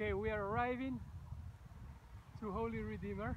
Okay, we are arriving to Holy Redeemer.